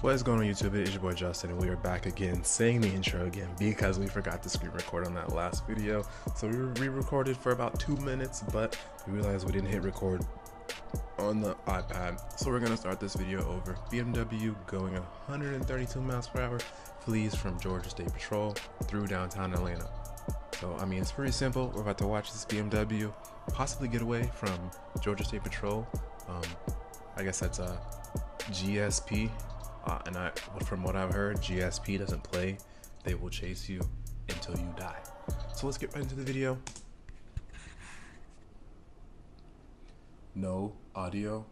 What is going on YouTube? It is your boy Justin and we are back again saying the intro again because we forgot to screen record on that last video. So we re-recorded for about two minutes but we realized we didn't hit record on the iPad. So we're gonna start this video over. BMW going 132 miles per hour flees from Georgia State Patrol through downtown Atlanta. So I mean it's pretty simple. We're about to watch this BMW possibly get away from Georgia State Patrol. Um, I guess that's a GSP uh, and I, from what I've heard, GSP doesn't play. They will chase you until you die. So let's get right into the video. No audio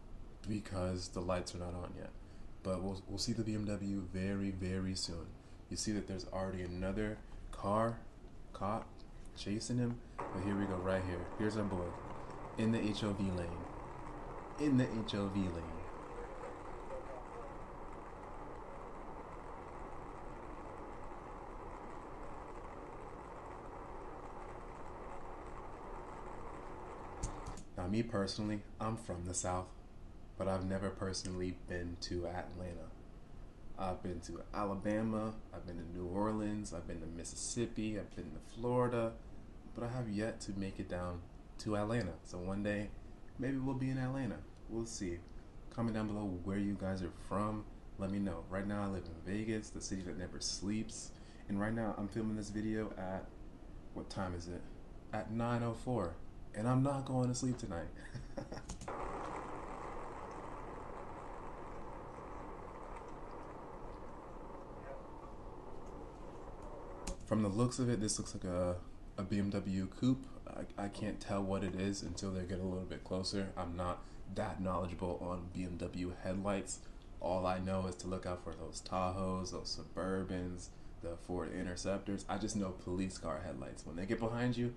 because the lights are not on yet. But we'll, we'll see the BMW very, very soon. You see that there's already another car, cop, chasing him. But here we go, right here. Here's our boy in the HOV lane. In the HOV lane. Now, me personally, I'm from the South, but I've never personally been to Atlanta. I've been to Alabama, I've been to New Orleans, I've been to Mississippi, I've been to Florida, but I have yet to make it down to Atlanta. So one day, maybe we'll be in Atlanta. We'll see. Comment down below where you guys are from. Let me know. Right now, I live in Vegas, the city that never sleeps. And right now, I'm filming this video at what time is it? At 9:04 and I'm not going to sleep tonight. From the looks of it, this looks like a, a BMW coupe. I, I can't tell what it is until they get a little bit closer. I'm not that knowledgeable on BMW headlights. All I know is to look out for those Tahoes, those Suburbans, the Ford Interceptors. I just know police car headlights. When they get behind you,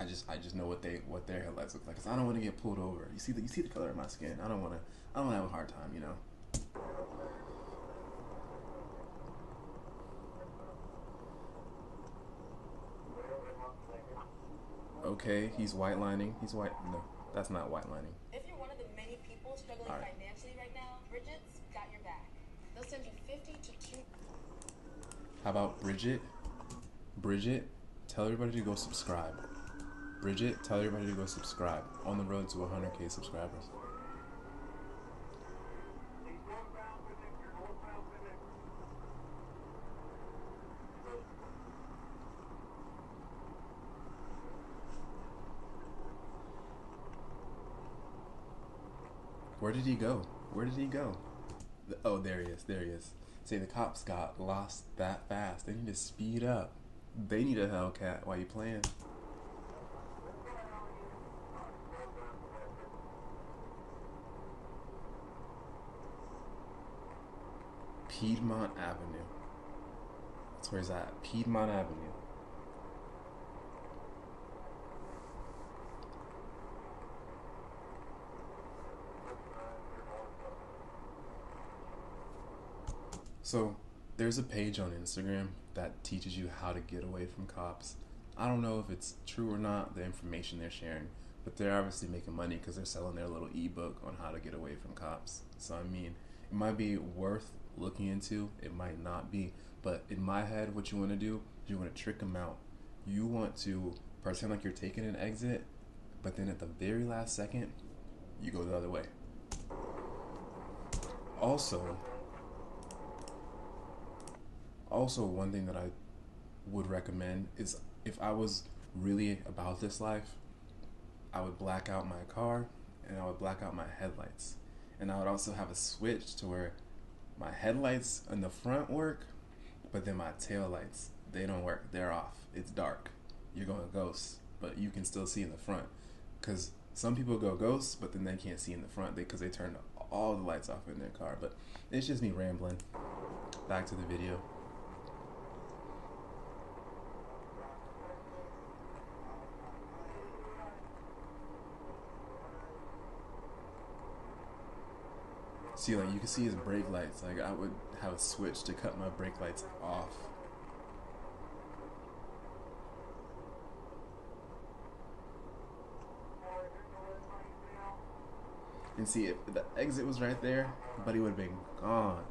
I just I just know what they what their headlights look like. Cause I don't want to get pulled over. You see the you see the color of my skin. I don't want to I don't want to have a hard time. You know. Okay, he's white lining. He's white. No, that's not white lining. If you're one of the many people struggling right. financially right now, Brigit's got your back. They'll send you 50 to 2 How about Bridget? Bridget, tell everybody to go subscribe. Bridget, tell everybody to go subscribe. On the road to 100k subscribers. Where did he go? Where did he go? The- oh, there he is. There he is. Say the cops got lost that fast. They need to speed up. They need a Hellcat while you playing. Piedmont Avenue. That's where he's at. Piedmont Avenue. So, there's a page on Instagram that teaches you how to get away from cops. I don't know if it's true or not, the information they're sharing, but they're obviously making money because they're selling their little ebook on how to get away from cops. So, I mean, it might be worth looking into, it might not be, but in my head, what you want to do is you want to trick them out. You want to pretend like you're taking an exit, but then at the very last second, you go the other way. Also, also one thing that I would recommend is if I was really about this life, I would black out my car and I would black out my headlights. And I would also have a switch to where my headlights in the front work, but then my tail lights, they don't work. They're off. It's dark. You're going ghost, but you can still see in the front. Cuz some people go ghost, but then they can't see in the front because they turned all the lights off in their car. But it's just me rambling. Back to the video. ceiling, you can see his brake lights. Like I would have a switch to cut my brake lights off. And see, if the exit was right there, Buddy would have been gone.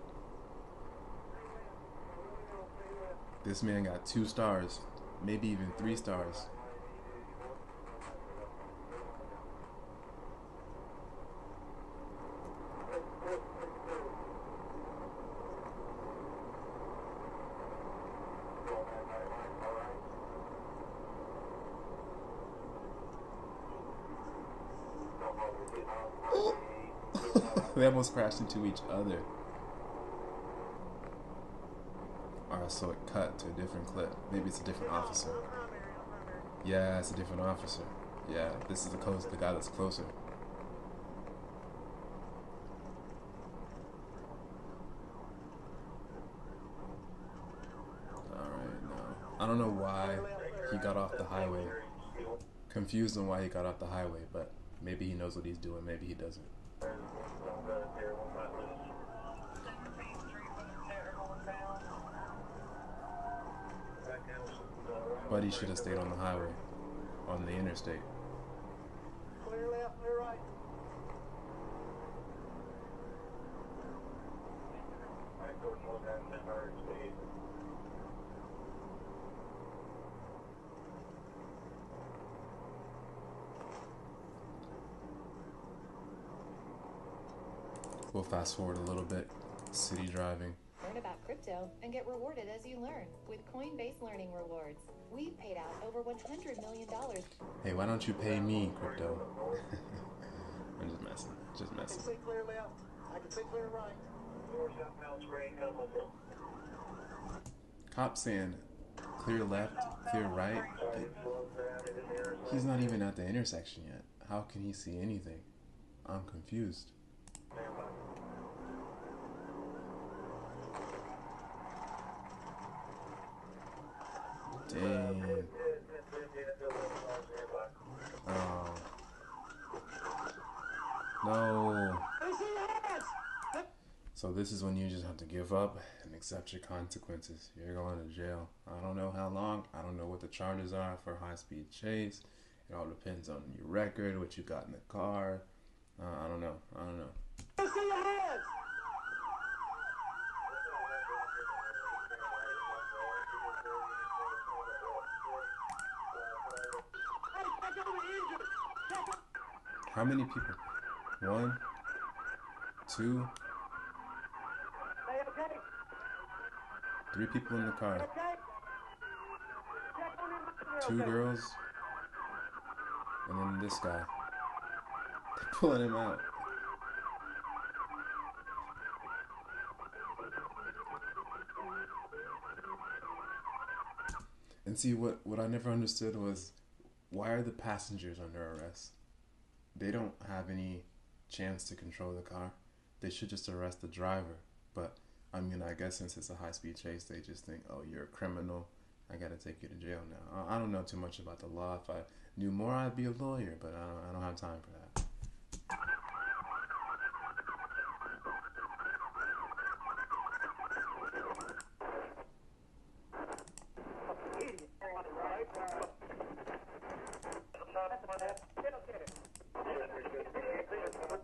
This man got two stars, maybe even three stars. they almost crashed into each other. Alright, so it cut to a different clip. Maybe it's a different officer. Yeah, it's a different officer. Yeah, this is the close the guy that's closer. Alright, no. I don't know why he got off the highway. Confused on why he got off the highway, but maybe he knows what he's doing, maybe he doesn't. But he should have stayed on the highway, on the interstate. Clear left, clear right. We'll fast forward a little bit. City driving. Learn about crypto and get rewarded as you learn with Coinbase Learning Rewards. We've paid out over $100 million. Hey, why don't you pay me, crypto? I'm just messing. Just messing. I can messing. see clear left. I can see clear right. Cop saying clear left, clear right. He's not even at the intersection yet. How can he see anything? I'm confused. Dang. Oh. No. So this is when you just have to give up and accept your consequences. You're going to jail. I don't know how long. I don't know what the charges are for high speed chase. It all depends on your record, what you got in the car. Uh, I don't know. I don't know. How many people? One, two, three people in the car. Two girls, and then this guy. They're pulling him out. And see what what I never understood was why are the passengers under arrest? They don't have any chance to control the car. They should just arrest the driver. But I mean, I guess since it's a high speed chase, they just think, oh, you're a criminal. I gotta take you to jail now. I, don't know too much about the law. If I knew more, I'd be a lawyer. But I don't, I don't have time for that. Idiot. Right.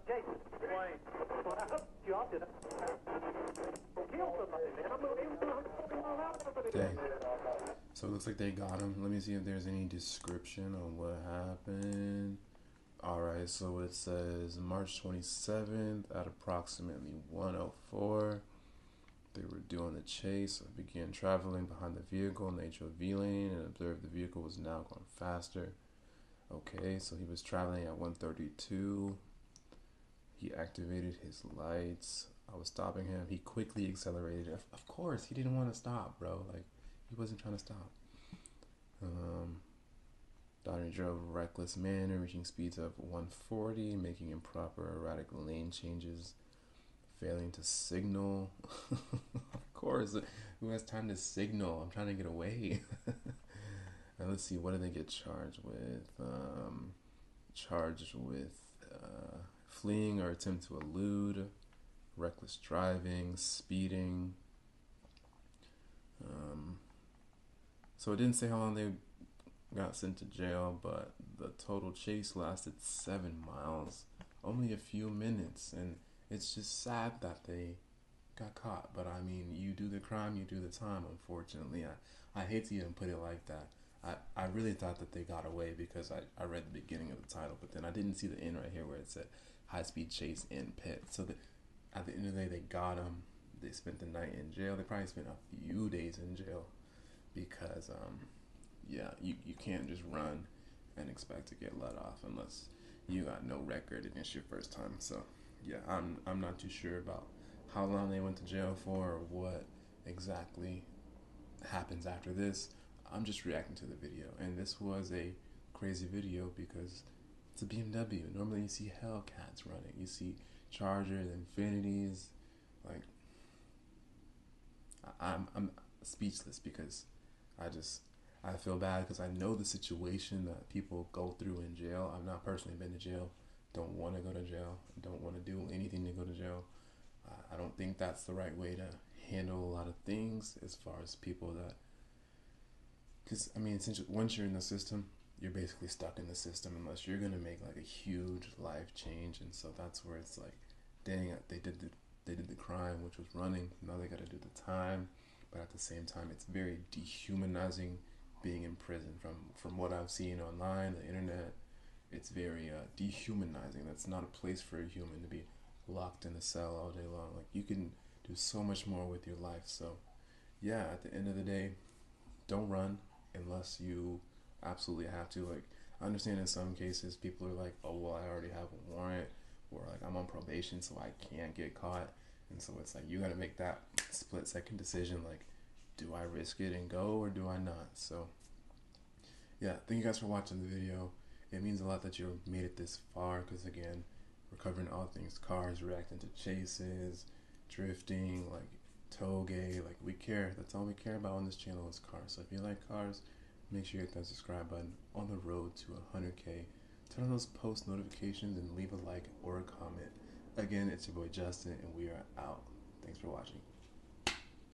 Jason, Wayne. Well, I hooked you up, did I? Kill somebody, man. I'm gonna- I'm gonna hook you all out for the- Dang. So it looks like they got him. Let me see if there's any description on what happened. Alright, so it says March 27th at approximately 104. They were doing the chase, I began traveling behind the vehicle in the HOV lane and observed the vehicle was now going faster. Okay, so he was traveling at 132. He activated his lights. I was stopping him. He quickly accelerated. Of course, he didn't want to stop, bro. Like, he wasn't trying to stop. Um, Donnie drove reckless manner, reaching speeds of 140, making improper, erratic lane changes, failing to signal. of course, who has time to signal? I'm trying to get away. now let's see, what did they get charged with? Um, charged with uh, fleeing or attempt to elude, reckless driving, speeding. Um, so it didn't say how long they got sent to jail, but the total chase lasted seven miles, only a few minutes, and it's just sad that they got caught. But I mean, you do the crime, you do the time. Unfortunately, I, I hate to even put it like that. I, I really thought that they got away because I, I read the beginning of the title, but then I didn't see the end right here where it said high speed chase in pit. So the, at the end of the day, they got him. They spent the night in jail. They probably spent a few days in jail because, um, yeah, you, you can't just run and expect to get let off unless you got no record and it's your first time. So, yeah, I'm I'm not too sure about how long they went to jail for or what exactly happens after this. I'm just reacting to the video, and this was a crazy video because it's a BMW. Normally, you see Hellcats running, you see Chargers, Infinitis, like I'm I'm speechless because I just I feel bad because I know the situation that people go through in jail. I've not personally been to jail. Don't want to go to jail. Don't want to do anything to go to jail. I don't think that's the right way to handle a lot of things as far as people that. Because, I mean, since once you're in the system, you're basically stuck in the system unless you're going to make like a huge life change. And so that's where it's like, dang, they did the, they did the crime, which was running. Now they got to do the time. But at the same time, it's very dehumanizing being in prison from from what I've seen online, the internet. It's very uh, dehumanizing. That's not a place for a human to be locked in a cell all day long. Like you can do so much more with your life. So, yeah, at the end of the day, don't run unless you absolutely have to. Like I understand in some cases people are like, oh well, I already have a warrant, or like I'm on probation, so I can't get caught. And so it's like you got to make that split second decision. Like do I risk it and go or do I not? So, yeah, thank you guys for watching the video. It means a lot that you made it this far because, again, we're covering all things cars, reacting to chases, drifting, like touge. Like, we care. That's all we care about on this channel is cars. So, if you like cars, make sure you hit that subscribe button on the road to 100K. Turn on those post notifications and leave a like or a comment. Again, it's your boy Justin, and we are out. Thanks for watching.